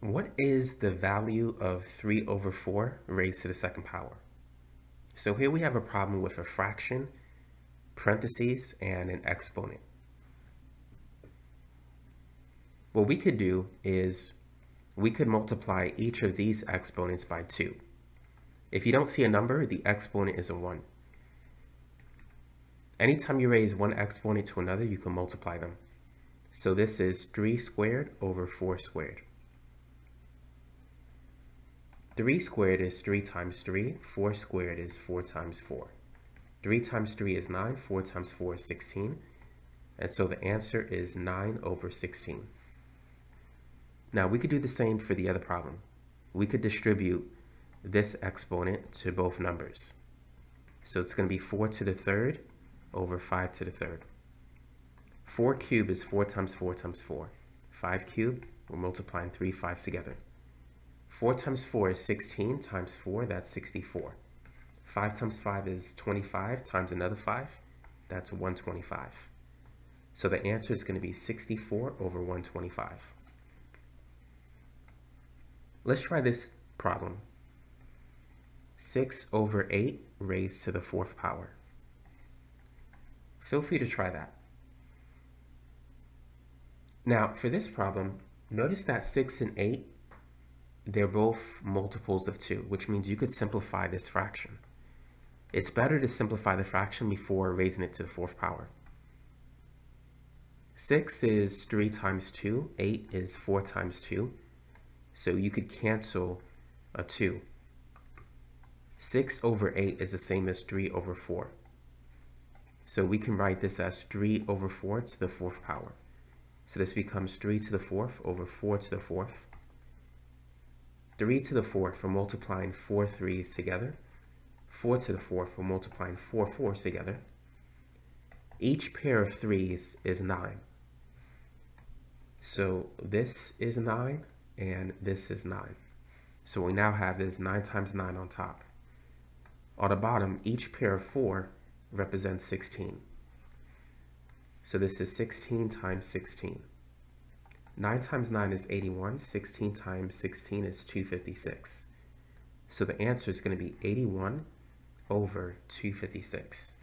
what is the value of 3 over 4 raised to the second power? So here we have a problem with a fraction, parentheses, and an exponent. What we could do is we could multiply each of these exponents by 2. If you don't see a number, the exponent is a 1. Anytime you raise one exponent to another, you can multiply them. So this is 3 squared over 4 squared. 3 squared is 3 times 3. 4 squared is 4 times 4. 3 times 3 is 9. 4 times 4 is 16. And so the answer is 9 over 16. Now we could do the same for the other problem. We could distribute this exponent to both numbers. So it's going to be 4 to the third over 5 to the third. 4 cubed is 4 times 4 times 4. 5 cubed, we're multiplying 3 5s together. 4 times 4 is 16 times 4, that's 64. 5 times 5 is 25 times another 5, that's 125. So the answer is going to be 64 over 125. Let's try this problem. 6 over 8 raised to the fourth power. Feel free to try that. Now, for this problem, notice that 6 and 8, they're both multiples of 2, which means you could simplify this fraction. It's better to simplify the fraction before raising it to the fourth power. 6 is 3 times 2, 8 is 4 times 2, so you could cancel a 2. 6 over 8 is the same as 3 over 4. So we can write this as 3 over 4 to the fourth power. So this becomes 3 to the fourth over 4 to the fourth. 3 to the fourth, we're multiplying 4 threes together. 4 to the fourth, we're multiplying 4 fours together. Each pair of threes is 9. So this is 9 and this is 9. So we now have this 9 times 9 on top. On the bottom, each pair of 4 represents 16. So this is 16 times 16. 9 times 9 is 81. 16 times 16 is 256. So the answer is going to be 81 over 256.